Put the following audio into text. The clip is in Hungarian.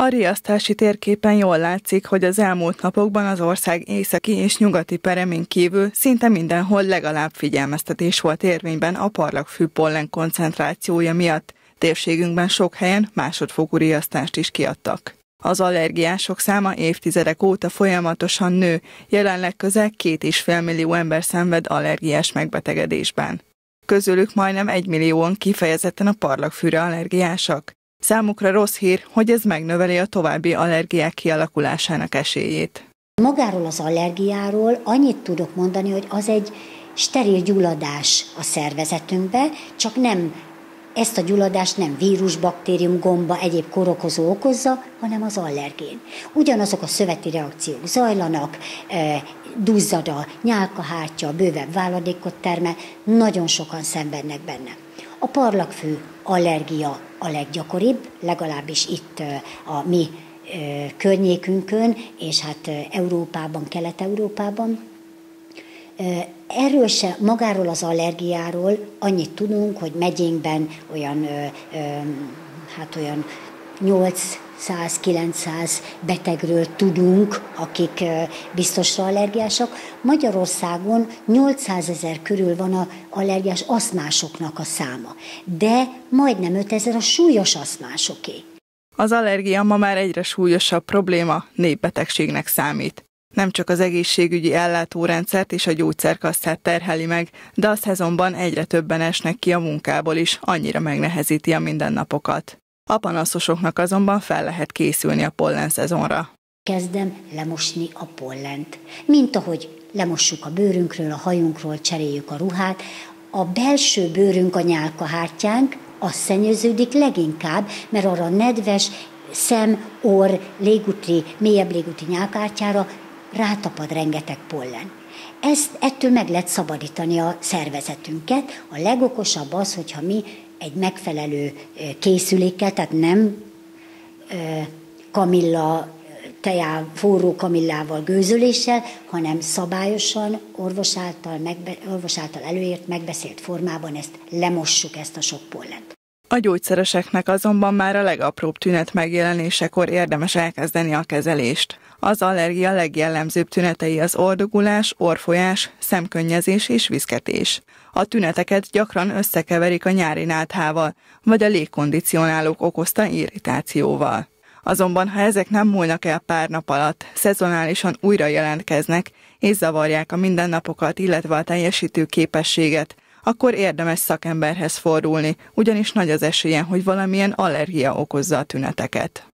A riasztási térképen jól látszik, hogy az elmúlt napokban az ország északi és nyugati peremén kívül szinte mindenhol legalább figyelmeztetés volt érvényben a parlagfű pollen koncentrációja miatt. Térségünkben sok helyen másodfokú riasztást is kiadtak. Az allergiások száma évtizedek óta folyamatosan nő, jelenleg közel két és fél millió ember szenved allergiás megbetegedésben. Közülük majdnem egy millióan kifejezetten a parlagfűre allergiásak. Számukra rossz hír, hogy ez megnöveli a további allergiák kialakulásának esélyét. Magáról az allergiáról annyit tudok mondani, hogy az egy steril gyulladás a szervezetünkbe, csak nem ezt a gyulladást nem vírus, baktérium, gomba, egyéb korokozó okozza, hanem az allergén. Ugyanazok a szöveti reakciók zajlanak, duzzad a nyálkahártya, bővebb váladékot termel, nagyon sokan szenvednek benne. A parlagfű allergia a leggyakoribb, legalábbis itt a mi környékünkön, és hát Európában, Kelet-Európában. Erről se, magáról az allergiáról annyit tudunk, hogy megyénkben olyan, hát olyan 800-900 betegről tudunk, akik biztosra allergiások. Magyarországon 800 ezer körül van a allergiás aszmásoknak a száma, de majdnem 5000 a súlyos aszmásoké. Az allergia ma már egyre súlyosabb probléma, népbetegségnek számít. Nem csak az egészségügyi ellátórendszert és a gyógyszerkasszát terheli meg, de a szezonban egyre többen esnek ki a munkából is, annyira megnehezíti a mindennapokat. A panaszosoknak azonban fel lehet készülni a pollen szezonra. Kezdem lemosni a pollent. Mint ahogy lemossuk a bőrünkről, a hajunkról, cseréljük a ruhát, a belső bőrünk, a nyálkahártyánk, az szennyeződik leginkább, mert arra nedves szem, orr, légúti, mélyebb légúti nyálkártyára rátapad rengeteg pollen. Ezt, ettől meg lehet szabadítani a szervezetünket. A legokosabb az, hogyha mi egy megfelelő készülékkel, tehát nem kamilla tejá, forró kamillával, gőzöléssel, hanem szabályosan, orvos által, megbe, orvos által előírt, megbeszélt formában ezt lemossuk, ezt a sok pollent. A gyógyszereseknek azonban már a legapróbb tünet megjelenésekor érdemes elkezdeni a kezelést. Az allergia legjellemzőbb tünetei az ordugulás, orfolyás, szemkönnyezés és viszketés. A tüneteket gyakran összekeverik a nyári náthával, vagy a légkondicionálók okozta irritációval. Azonban, ha ezek nem múlnak el pár nap alatt, szezonálisan újra jelentkeznek, és zavarják a mindennapokat, illetve a teljesítő képességet, akkor érdemes szakemberhez fordulni, ugyanis nagy az esélye, hogy valamilyen allergia okozza a tüneteket.